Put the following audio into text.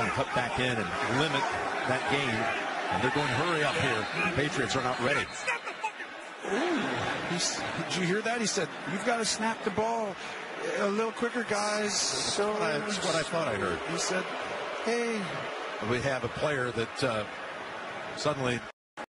going to cut back in and limit that game. And they're going to hurry up here. The Patriots are not ready. Ooh, did you hear that? He said, "You've got to snap the ball a little quicker, guys." So That's what I thought I heard. He said, "Hey, We have a player that uh, suddenly